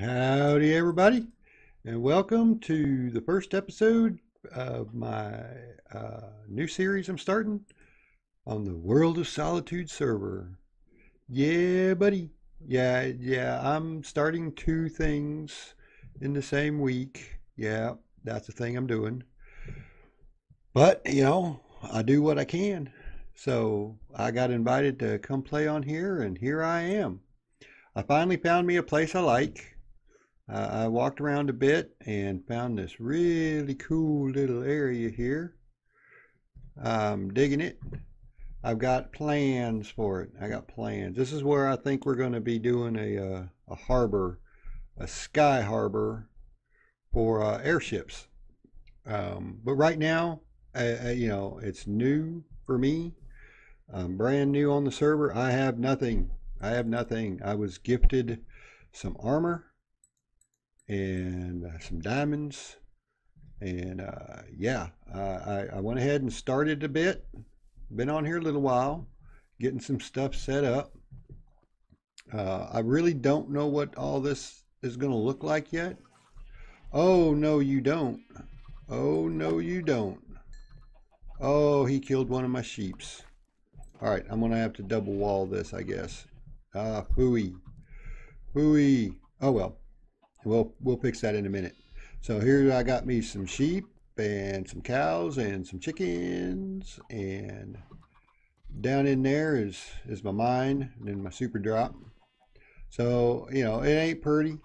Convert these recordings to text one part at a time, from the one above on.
Howdy, everybody, and welcome to the first episode of my uh, new series I'm starting on the World of Solitude server. Yeah, buddy. Yeah, yeah, I'm starting two things in the same week. Yeah, that's the thing I'm doing. But, you know, I do what I can. So I got invited to come play on here, and here I am. I finally found me a place I like uh, I walked around a bit and found this really cool little area here. I'm digging it. I've got plans for it. I got plans. This is where I think we're going to be doing a, uh, a harbor, a sky harbor for uh, airships. Um, but right now, uh, you know, it's new for me. I'm brand new on the server. I have nothing. I have nothing. I was gifted some armor and uh, some diamonds. And uh, yeah, I, I went ahead and started a bit. Been on here a little while, getting some stuff set up. Uh, I really don't know what all this is going to look like yet. Oh, no, you don't. Oh, no, you don't. Oh, he killed one of my sheeps. All right, I'm going to have to double wall this, I guess. Ah, fooey. Fooey. Oh, well. We'll, we'll fix that in a minute. So here I got me some sheep and some cows and some chickens and down in there is is my mine and then my super drop. So you know it ain't pretty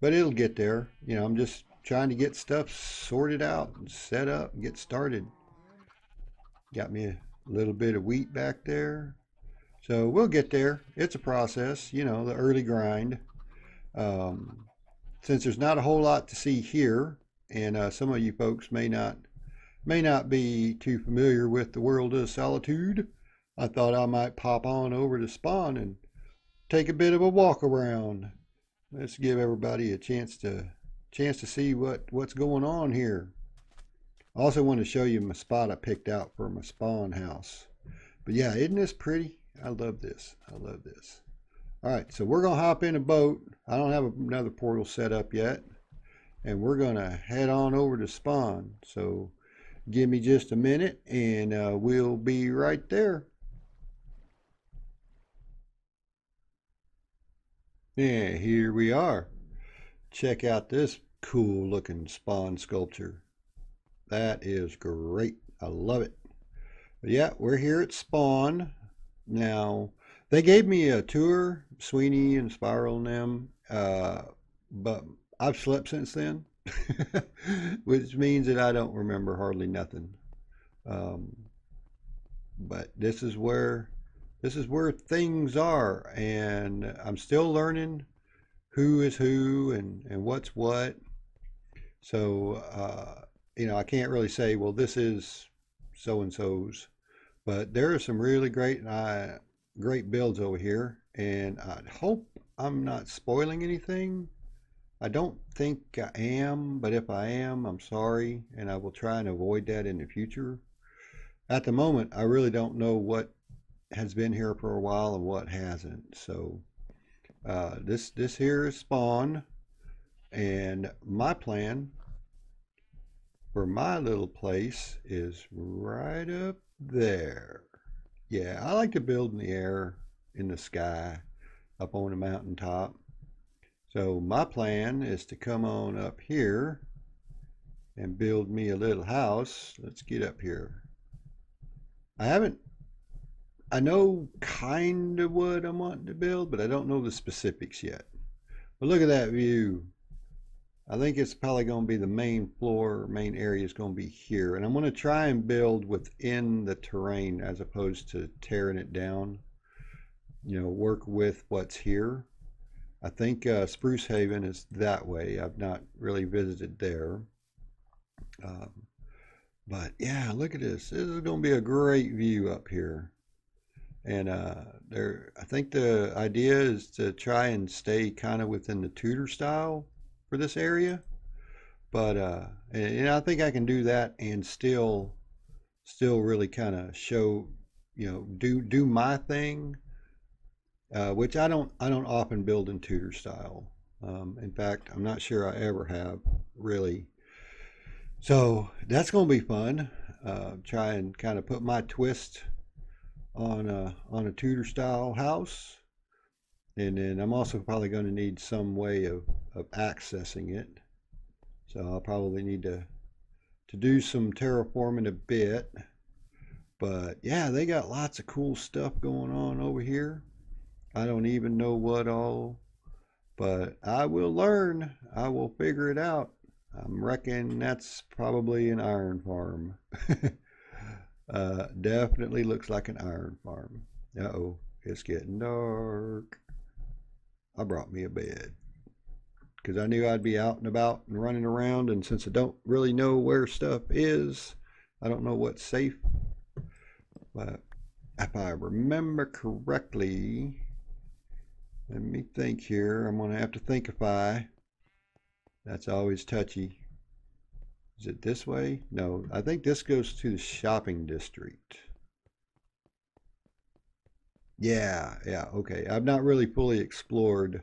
but it'll get there. You know i'm just trying to get stuff sorted out and set up and get started. Got me a little bit of wheat back there. So we'll get there. It's a process you know the early grind. Um, since there's not a whole lot to see here, and uh, some of you folks may not may not be too familiar with the world of solitude, I thought I might pop on over to Spawn and take a bit of a walk around. Let's give everybody a chance to chance to see what what's going on here. I also want to show you my spot I picked out for my spawn house. But yeah, isn't this pretty? I love this. I love this. All right, so we're going to hop in a boat. I don't have another portal set up yet. And we're going to head on over to spawn. So give me just a minute and uh, we'll be right there. Yeah, here we are. Check out this cool looking spawn sculpture. That is great. I love it. But yeah, we're here at spawn. Now, they gave me a tour, Sweeney and Spiral and them, uh, but I've slept since then, which means that I don't remember hardly nothing. Um, but this is where this is where things are, and I'm still learning who is who and and what's what. So uh, you know, I can't really say, well, this is so and so's, but there are some really great. And I great builds over here and I hope I'm not spoiling anything. I don't think I am, but if I am, I'm sorry and I will try and avoid that in the future. At the moment, I really don't know what has been here for a while and what hasn't. So uh, this this here is spawn and my plan for my little place is right up there. Yeah, I like to build in the air, in the sky, up on a mountaintop. So my plan is to come on up here and build me a little house. Let's get up here. I haven't, I know kind of what I'm wanting to build, but I don't know the specifics yet. But look at that view. I think it's probably going to be the main floor, main area is going to be here. And I'm going to try and build within the terrain as opposed to tearing it down. You know, work with what's here. I think uh, Spruce Haven is that way. I've not really visited there. Um, but yeah, look at this. This is going to be a great view up here. And uh, there, I think the idea is to try and stay kind of within the Tudor style for this area. But uh, and, I think I can do that and still, still really kind of show, you know, do do my thing, uh, which I don't I don't often build in Tudor style. Um, in fact, I'm not sure I ever have really. So that's going to be fun. Uh, try and kind of put my twist on a, on a Tudor style house. And then I'm also probably going to need some way of, of accessing it. So I'll probably need to, to do some terraforming a bit. But yeah, they got lots of cool stuff going on over here. I don't even know what all, but I will learn. I will figure it out. I'm reckon that's probably an iron farm. uh, definitely looks like an iron farm. Uh oh, it's getting dark. I brought me a bed because I knew I'd be out and about and running around. And since I don't really know where stuff is, I don't know what's safe. But if I remember correctly, let me think here. I'm going to have to thinkify. That's always touchy. Is it this way? No, I think this goes to the shopping district. Yeah, yeah, okay. I've not really fully explored.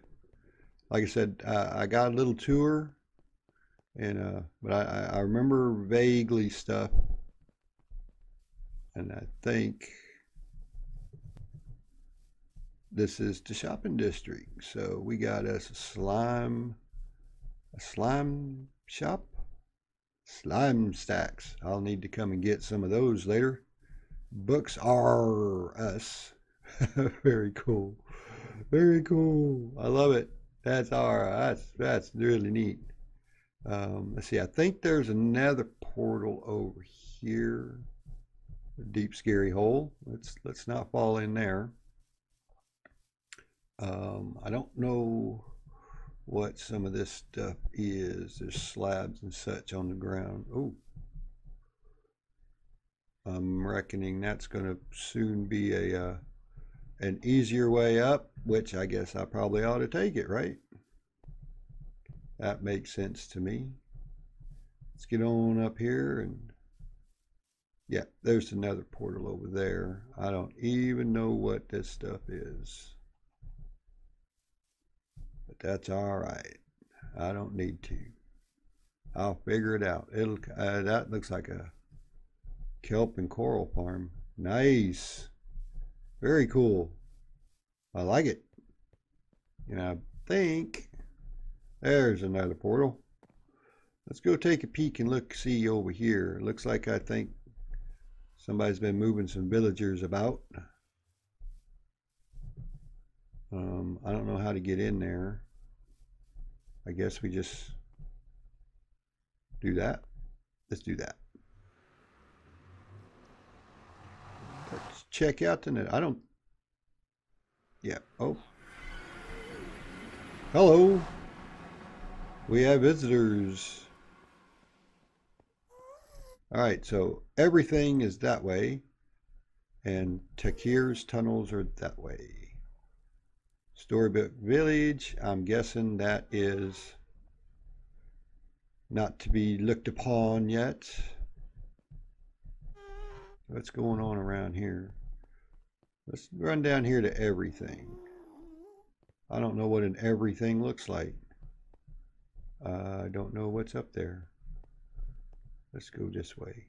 Like I said, uh, I got a little tour, and uh, but I, I remember vaguely stuff, and I think this is the shopping district. So we got us a slime, a slime shop, slime stacks. I'll need to come and get some of those later. Books are us. Very cool. Very cool. I love it. That's our. That's that's really neat. Um, let's see. I think there's another portal over here. A deep scary hole. Let's let's not fall in there. Um, I don't know what some of this stuff is. There's slabs and such on the ground. Oh, I'm reckoning that's going to soon be a uh, an easier way up, which I guess I probably ought to take it, right? That makes sense to me. Let's get on up here and yeah, there's another portal over there. I don't even know what this stuff is But that's all right. I don't need to. I'll figure it out. It'll. Uh, that looks like a kelp and coral farm. Nice. Very cool. I like it. And I think there's another portal. Let's go take a peek and look see over here. Looks like I think somebody's been moving some villagers about. Um, I don't know how to get in there. I guess we just do that. Let's do that. Let's check out the net. I don't. Yeah. Oh. Hello. We have visitors. All right, so everything is that way, and Takir's tunnels are that way. Storybook Village, I'm guessing that is not to be looked upon yet. What's going on around here? Let's run down here to everything. I don't know what an everything looks like. Uh, I don't know what's up there. Let's go this way.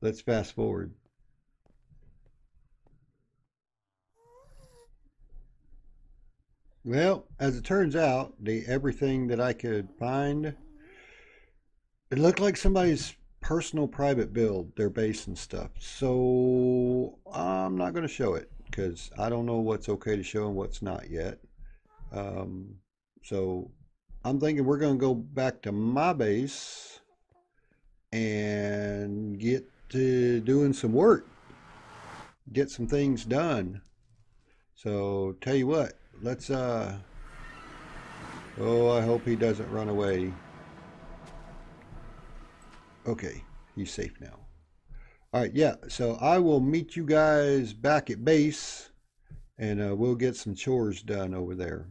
Let's fast forward. Well, as it turns out, the everything that I could find, it looked like somebody's personal private build, their base and stuff. So I'm not going to show it because I don't know what's okay to show and what's not yet. Um, so I'm thinking we're going to go back to my base and get to doing some work, get some things done. So tell you what, let's uh oh I hope he doesn't run away okay he's safe now. All right yeah so I will meet you guys back at base and uh, we'll get some chores done over there.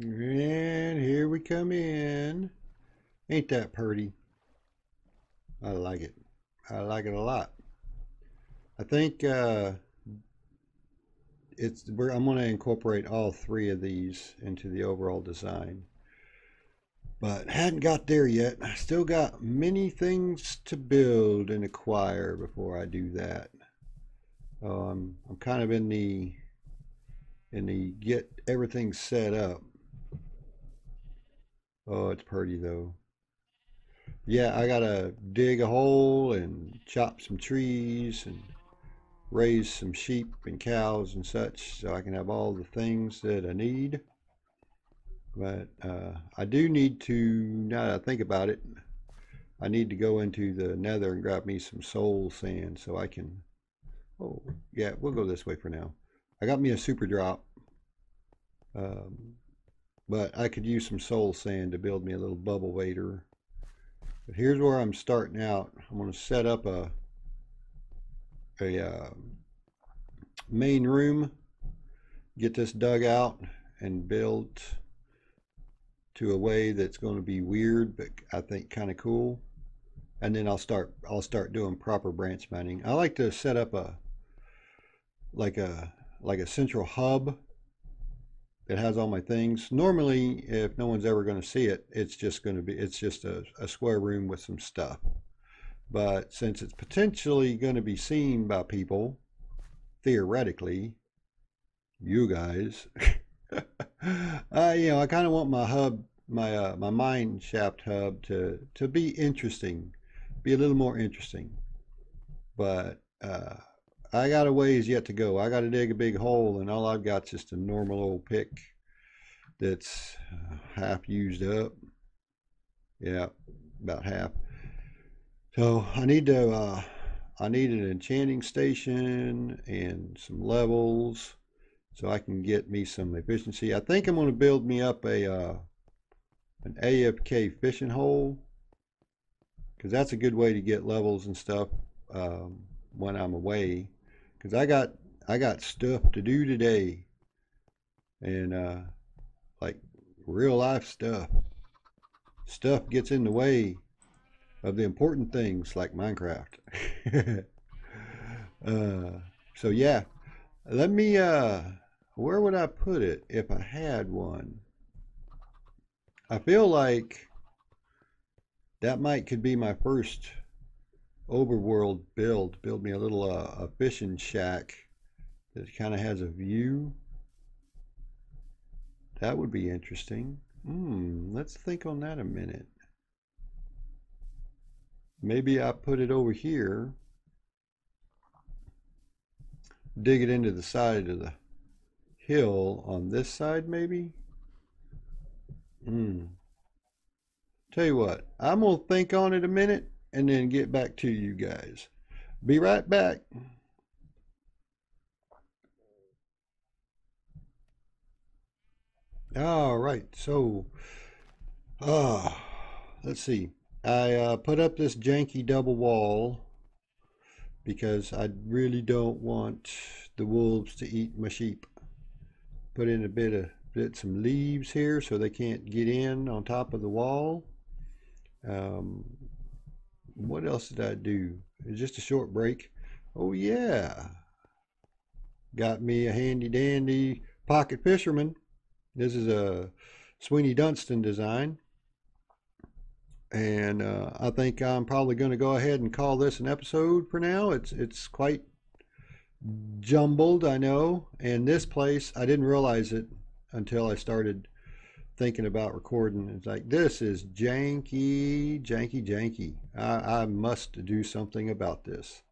And here we come in. Ain't that pretty? I like it. I like it a lot. I think uh, it's I'm going to incorporate all three of these into the overall design. But hadn't got there yet. I still got many things to build and acquire before I do that. Um, I'm kind of in the in the get everything set up. Oh, it's pretty though. Yeah, I gotta dig a hole and chop some trees and raise some sheep and cows and such so I can have all the things that I need. But uh, I do need to, now that I think about it, I need to go into the nether and grab me some soul sand so I can, oh, yeah, we'll go this way for now. I got me a super drop, um, but I could use some soul sand to build me a little bubble wader. But here's where I'm starting out. I'm going to set up a a uh, main room, get this dug out and built to a way that's going to be weird, but I think kind of cool. And then I'll start I'll start doing proper branch mining. I like to set up a like a like a central hub that has all my things. Normally, if no one's ever going to see it, it's just going to be it's just a, a square room with some stuff. But since it's potentially going to be seen by people, theoretically, you guys, uh, you know, I kind of want my hub, my uh, my mine shaft hub to to be interesting, be a little more interesting. But uh, I got a ways yet to go. I got to dig a big hole, and all I've got is just a normal old pick that's uh, half used up. Yeah, about half. So I need to, uh, I need an enchanting station and some levels so I can get me some efficiency. I think I'm going to build me up a, uh, an AFK fishing hole because that's a good way to get levels and stuff um, when I'm away because I got I got stuff to do today and uh, like real life stuff stuff gets in the way of the important things like Minecraft. uh, so yeah, let me, uh, where would I put it if I had one? I feel like that might could be my first overworld build. Build me a little uh, a fishing shack that kind of has a view. That would be interesting. Hmm, let's think on that a minute. Maybe I put it over here, dig it into the side of the hill on this side maybe. Hmm. Tell you what, I'm going to think on it a minute and then get back to you guys. Be right back. All right, so, uh, let's see. I uh, put up this janky double wall because I really don't want the wolves to eat my sheep. Put in a bit of bit some leaves here so they can't get in on top of the wall. Um, what else did I do? Just a short break. Oh yeah, got me a handy dandy pocket fisherman. This is a Sweeney Dunston design. And uh, I think I'm probably going to go ahead and call this an episode for now. It's it's quite jumbled, I know. And this place, I didn't realize it until I started thinking about recording. It's like this is janky, janky, janky. I, I must do something about this.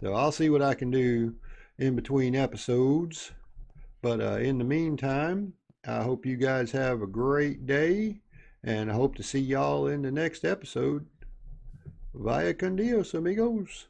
So I'll see what I can do in between episodes. But uh, in the meantime, I hope you guys have a great day and I hope to see y'all in the next episode. Vaya con Dios, amigos.